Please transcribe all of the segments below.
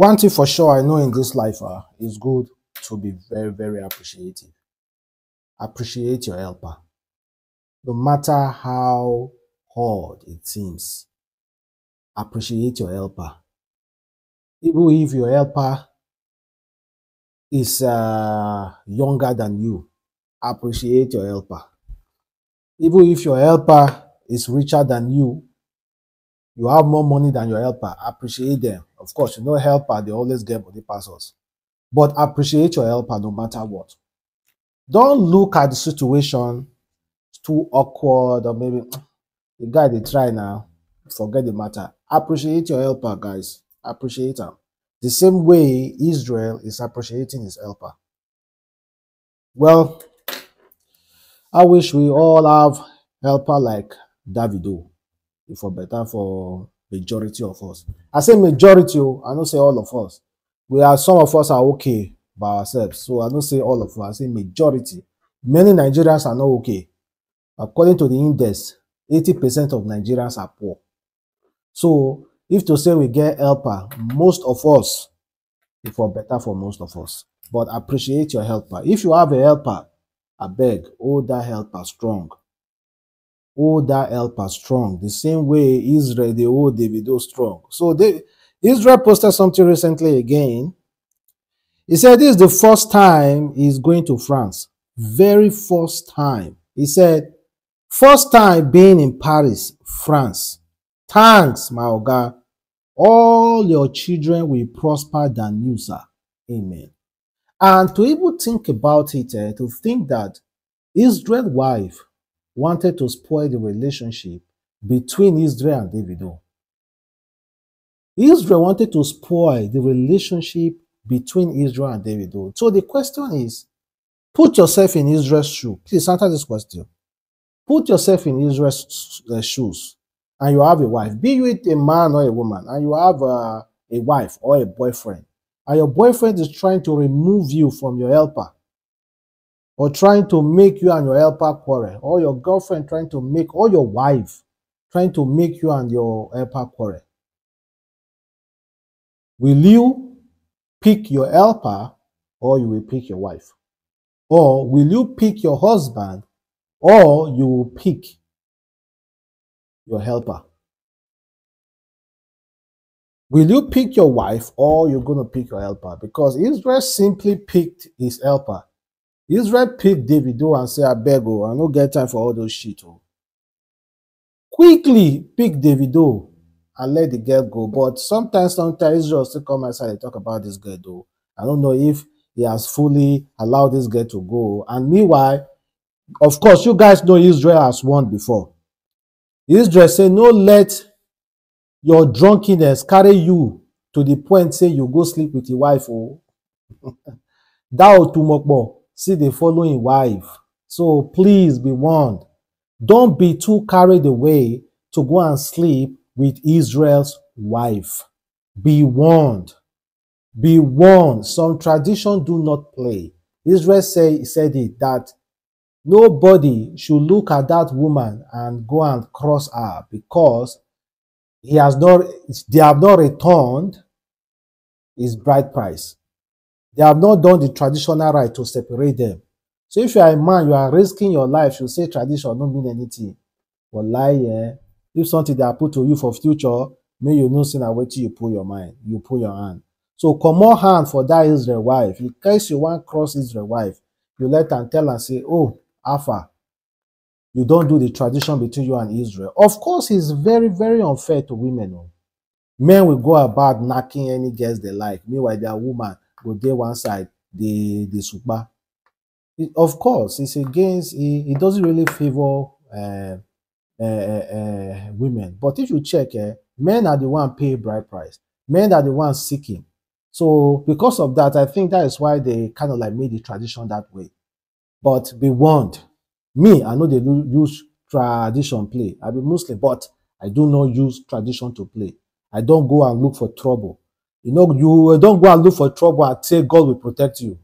One thing for sure I know in this life uh, is good to be very, very appreciative. Appreciate your helper. No matter how hard it seems, appreciate your helper. Even if your helper is uh, younger than you, appreciate your helper. Even if your helper is richer than you, you have more money than your helper, appreciate them. Of course, you know helper, they always get body passes. But appreciate your helper no matter what. Don't look at the situation too awkward or maybe the guy they try now, forget the matter. Appreciate your helper, guys. Appreciate them. The same way Israel is appreciating his helper. Well, I wish we all have helper like Davido. If for better for majority of us. I say majority, oh, I don't say all of us. We are some of us are okay by ourselves. So I don't say all of us, I say majority. Many Nigerians are not okay. According to the index, 80% of Nigerians are poor. So if to say we get helper, most of us, it for better for most of us. But appreciate your helper. If you have a helper, I beg, hold that helper strong. Hold that helper strong. The same way Israel, they hold Davido strong. So they, Israel posted something recently again. He said this is the first time he's going to France. Very first time. He said, first time being in Paris, France. Thanks, my Oga. All your children will prosper than you, sir. Amen. And to even think about it, eh, to think that Israel's wife wanted to spoil the relationship between Israel and Davido. Israel wanted to spoil the relationship between Israel and Davido. So the question is, put yourself in Israel's shoe. Please answer this question. Put yourself in Israel's uh, shoes and you have a wife, be it a man or a woman, and you have uh, a wife or a boyfriend, and your boyfriend is trying to remove you from your helper, or trying to make you and your helper quarrel, or your girlfriend trying to make, or your wife trying to make you and your helper quarrel. Will you pick your helper or you will pick your wife? Or will you pick your husband or you will pick your helper? Will you pick your wife or you're going to pick your helper? Because Israel simply picked his helper. Israel picked Davido and said, I beg you, I don't get time for all those shit. Oh. Quickly pick Davido and let the girl go. But sometimes, sometimes Israel still come outside and talk about this girl though. I don't know if he has fully allowed this girl to go. And meanwhile, of course, you guys know Israel has won before. Israel say, no let your drunkenness carry you to the point say you go sleep with your wife. Oh, thou tomokbo, see the following wife. So please be warned. Don't be too carried away to go and sleep with Israel's wife. Be warned. Be warned. Some tradition do not play. Israel say, said it that nobody should look at that woman and go and cross her because he has not they have not returned his bride price. They have not done the traditional right to separate them. So if you are a man, you are risking your life, you say tradition don't mean anything. But lie, yeah. If something they are put to you for future, may you know sin wait till you pull your mind, you pull your hand. So come more hand for that Israel wife. In case you want cross Israel wife, you let and tell and say, Oh, Alpha, you don't do the tradition between you and Israel. Of course, it's very, very unfair to women. Oh. Men will go about knocking any girls they like. Meanwhile, their woman go there one side, the the super. of course, it's against. It, it doesn't really favor uh, uh, uh, women. But if you check, uh, men are the one pay bride price. Men are the ones seeking. So because of that, I think that is why they kind of like made the tradition that way. But be warned, me, I know they use tradition play. I be Muslim, but I do not use tradition to play. I don't go and look for trouble. You know, you don't go and look for trouble and say God will protect you.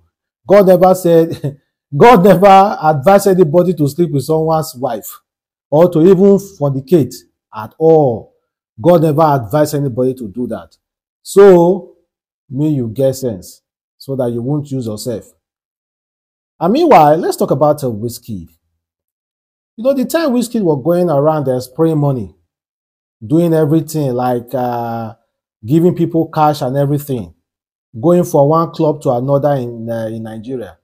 God never said, God never advised anybody to sleep with someone's wife or to even fornicate at all. God never advised anybody to do that. So may you get sense so that you won't use yourself. And meanwhile, let's talk about a whiskey. You know, the time whiskey were going around there spraying money, doing everything like uh, giving people cash and everything, going from one club to another in uh, in Nigeria.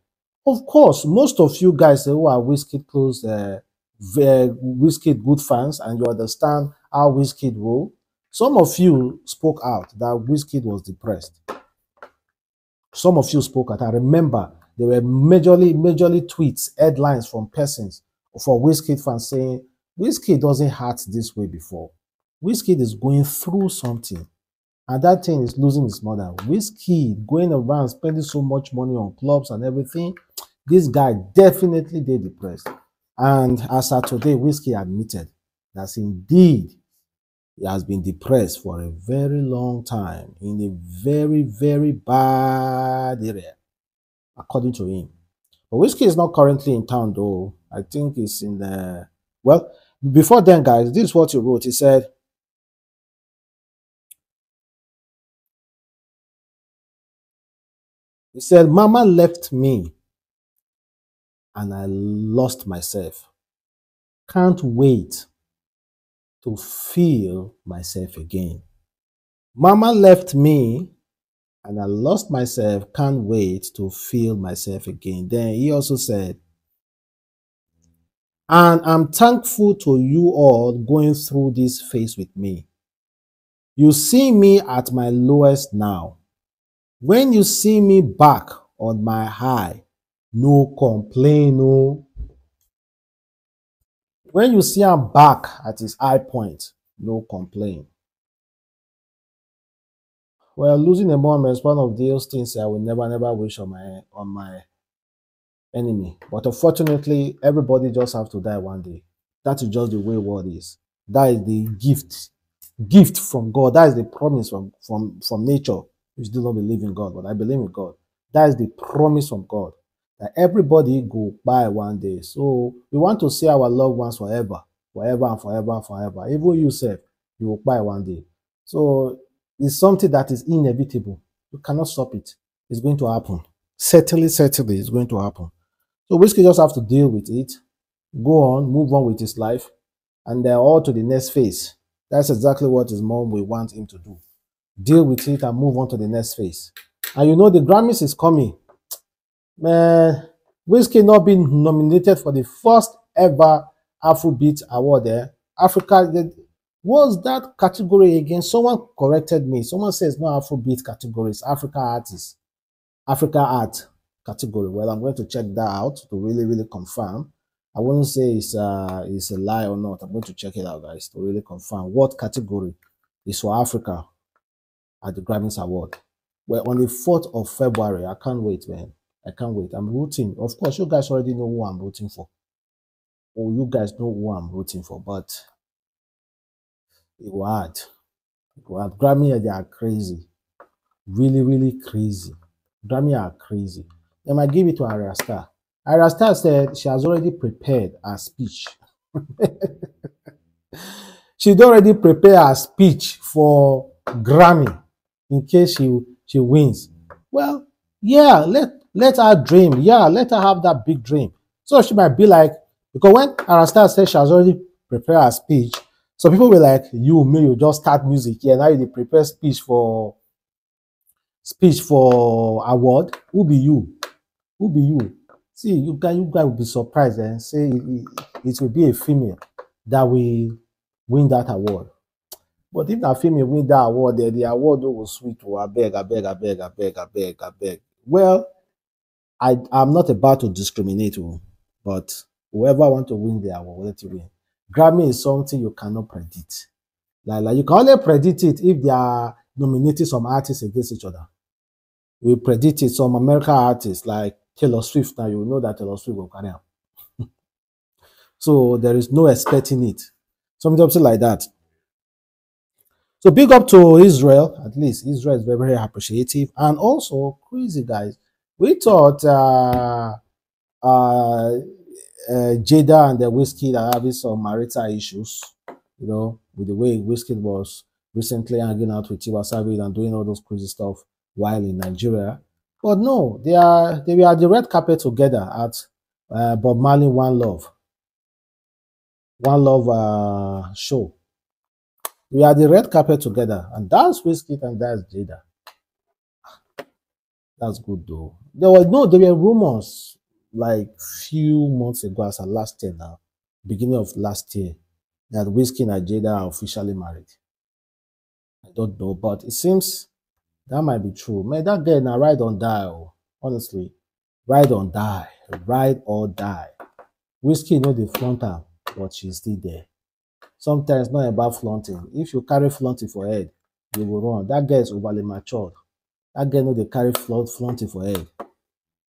Of course, most of you guys who are Wizkid close, uh, Wizkid good fans, and you understand how Wizkid roll. Some of you spoke out that Wizkid was depressed. Some of you spoke out. I remember there were majorly, majorly tweets, headlines from persons for Wizkid fans saying, Wizkid doesn't hurt this way before. Wizkid is going through something. And that thing is losing his mother. Wizkid going around spending so much money on clubs and everything. This guy definitely did depressed. And as of today, Wizkid admitted that indeed he has been depressed for a very long time in a very, very bad area, according to him. But Wizkid is not currently in town, though. I think he's in the. Well, before then, guys, this is what he wrote. He said, He said, Mama left me and I lost myself. Can't wait to feel myself again. Mama left me and I lost myself. Can't wait to feel myself again. Then he also said, and I'm thankful to you all going through this phase with me. You see me at my lowest now. When you see me back on my high, no complain, no. When you see him back at his high point, no complain. Well, losing a mom is one of those things I will never, never wish on my on my enemy. But unfortunately, everybody just have to die one day. That is just the way world is. That is the gift, gift from God. That is the promise from from from nature. You still do not believe in God, but I believe in God. That is the promise from God that everybody go by one day. So we want to see our loved ones forever, forever and forever and forever. Even you say you will buy one day. So it's something that is inevitable. You cannot stop it. It's going to happen. Certainly, certainly, it's going to happen. So Wizkid just have to deal with it, go on, move on with his life, and then all to the next phase. That's exactly what his mom will want him to do. Deal with it and move on to the next phase. And you know the Grammys is coming man, Wizkid not been nominated for the first ever Afrobeat award there. Africa, the, was that category again? Someone corrected me. Someone says no Afrobeat categories, Africa artists, Africa art category. Well, I'm going to check that out to really, really confirm. I wouldn't say it's a, it's a lie or not. I'm going to check it out, guys, to really confirm what category is for Africa at the Grammys Award. Well, on the 4th of February, I can't wait, man. I can't wait. I'm rooting. Of course, you guys already know who I'm rooting for. Or you guys know who I'm rooting for, but it was hard. It was. Grammy, they are crazy. Really, really crazy. Grammy are crazy. Then I give it to Arya Star. Said she has already prepared her speech. She'd already prepared her speech for Grammy in case she, she wins. Well, yeah, let let her dream. Yeah, let her have that big dream. So she might be like, because when Arasta said she has already prepared her speech, so people were like, you, me, you just start music. Yeah, now you prepare speech for speech for award. Who be you? Who be you? See, you guys, you guys will be surprised and eh? say it, it will be a female that will win that award. But if that female win that award, the award will sweet to I beg, I beg, I beg, I beg, I beg, I beg. Well, I, I'm not about to discriminate, but whoever want to win the award let you win. Grammy is something you cannot predict. Like, like you can only predict it if they are nominating some artists against each other. We predict it some American artists like Taylor Swift. Now you know that Taylor Swift will carry out. so there is no expecting it. Something like that. So big up to Israel. At least Israel is very, very appreciative. And also crazy guys we thought uh, uh, uh, Jada and the Wizkid are having some marital issues, you know, with the way Wizkid was recently hanging out with Tiwa Savage and doing all those crazy stuff. while in Nigeria. But no, they are they were at the red carpet together at uh, Bob Marley One Love. One Love uh, show. We are the red carpet together, and that's Whiskey and that's Jada. That's good though. There was no, there were rumors like few months ago, as a last year now, beginning of last year, that Whiskey and Jada are officially married. I don't know, but it seems that might be true. Man, that girl now ride on die. Oh, honestly, ride on die, ride or die. Whiskey know the front arm, but she's still there. Sometimes not about flaunting. If you carry flaunting for head, you will run. That girl is overly matured. That girl know they carry flaunt, flaunting for head.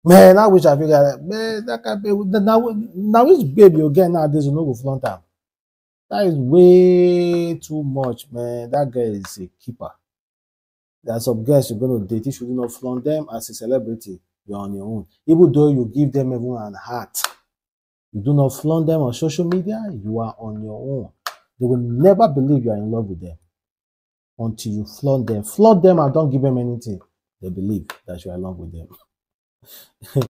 Man, I wish I figure that. Man, that can be now. Now which baby you get nowadays you know go flaunt am. That is way too much, man. That girl is a keeper. There are some girls you're going to date. If you do not flaunt them as a celebrity, you're on your own. Even though you give them everyone an heart, you do not flaunt them on social media, you are on your own. They will never believe you are in love with them until you flaunt them. Flaunt them and don't give them anything. They believe that you are in love with them.